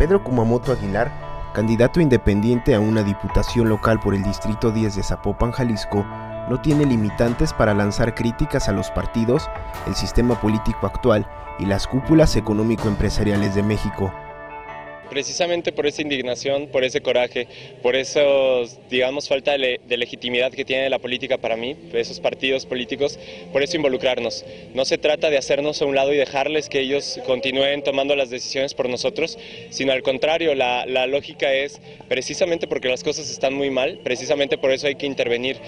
Pedro Kumamoto Aguilar, candidato independiente a una diputación local por el Distrito 10 de Zapopan, Jalisco, no tiene limitantes para lanzar críticas a los partidos, el sistema político actual y las cúpulas económico-empresariales de México precisamente por esa indignación, por ese coraje, por esa, digamos, falta de, legitimidad que tiene la política para mí, esos partidos políticos, por eso involucrarnos. No se trata de hacernos a un lado y dejarles que ellos continúen tomando las decisiones por nosotros, sino al contrario, la, la lógica es precisamente porque las cosas están muy mal, precisamente por eso hay que intervenir.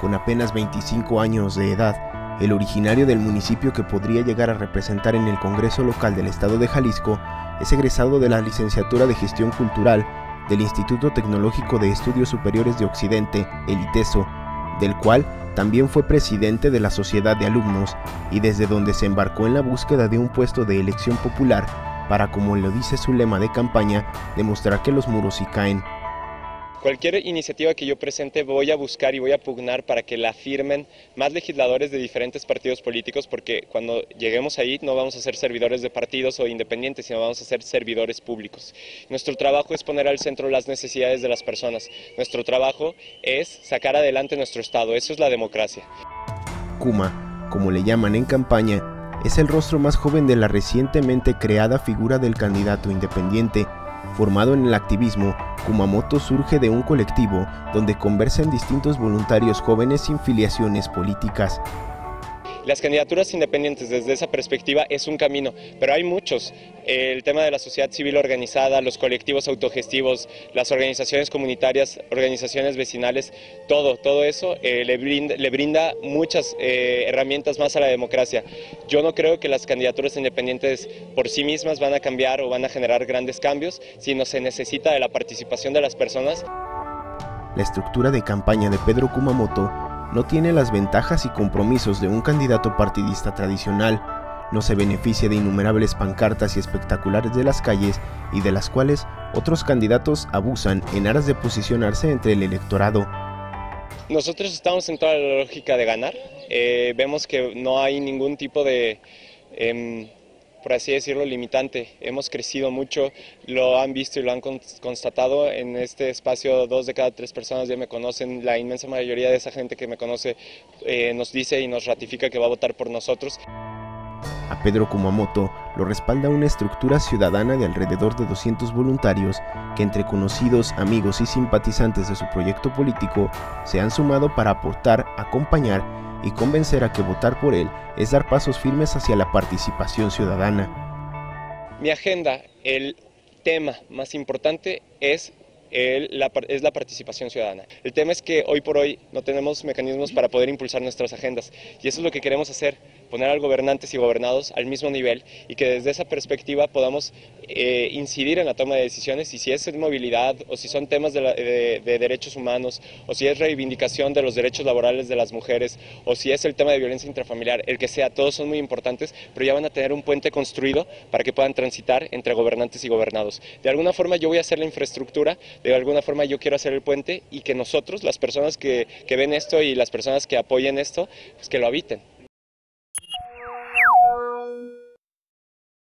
Con apenas 25 años de edad, el originario del municipio que podría llegar a representar en el Congreso local del estado de Jalisco es egresado de la licenciatura de Gestión Cultural del Instituto Tecnológico de Estudios Superiores de Occidente, el ITESO, del cual también fue presidente de la Sociedad de Alumnos y desde donde se embarcó en la búsqueda de un puesto de elección popular para, como lo dice su lema de campaña, demostrar que los muros sí caen Cualquier iniciativa que yo presente voy a buscar y voy a pugnar para que la firmen más legisladores de diferentes partidos políticos, porque cuando lleguemos ahí no vamos a ser servidores de partidos o independientes, sino vamos a ser servidores públicos. Nuestro trabajo es poner al centro las necesidades de las personas. Nuestro trabajo es sacar adelante nuestro Estado. Eso es la democracia. Kuma, como le llaman en campaña, es el rostro más joven de la recientemente creada figura del candidato independiente Formado en el activismo, Kumamoto surge de un colectivo donde conversan distintos voluntarios jóvenes sin filiaciones políticas, las candidaturas independientes desde esa perspectiva es un camino, pero hay muchos. El tema de la sociedad civil organizada, los colectivos autogestivos, las organizaciones comunitarias, organizaciones vecinales, todo, todo eso eh, le, brinda, muchas eh, herramientas más a la democracia. Yo no creo que las candidaturas independientes por sí mismas van a cambiar o van a generar grandes cambios, sino se necesita de la participación de las personas. La estructura de campaña de Pedro Kumamoto no tiene las ventajas y compromisos de un candidato partidista tradicional, no se beneficia de innumerables pancartas y espectaculares de las calles y de las cuales otros candidatos abusan en aras de posicionarse entre el electorado. Nosotros estamos en toda la lógica de ganar, eh, vemos que no hay ningún tipo de... Em, por así decirlo, limitante. Hemos crecido mucho, lo han visto y lo han constatado. En este espacio, dos de cada tres personas ya me conocen. La inmensa mayoría de esa gente que me conoce eh, nos dice y nos ratifica que va a votar por nosotros. A Pedro Kumamoto lo respalda una estructura ciudadana de alrededor de 200 voluntarios que entre conocidos, amigos y simpatizantes de su proyecto político se han sumado para aportar, acompañar y convencer a que votar por él es dar pasos firmes hacia la participación ciudadana. Mi agenda, el tema más importante es es la participación ciudadana. El tema es que hoy por hoy no tenemos mecanismos para poder impulsar nuestras agendas y eso es lo que queremos hacer, poner a los gobernantes y gobernados al mismo nivel y que desde esa perspectiva podamos eh, incidir en la toma de decisiones y si es movilidad o si son temas de, derechos humanos o si es reivindicación de los derechos laborales de las mujeres o si es el tema de violencia intrafamiliar, el que sea, todos son muy importantes, pero ya van a tener un puente construido para que puedan transitar entre gobernantes y gobernados. De alguna forma yo voy a hacer la infraestructura, de alguna forma yo quiero hacer el puente y que nosotros, las personas que, que ven esto y las personas que apoyen esto, pues que lo habiten.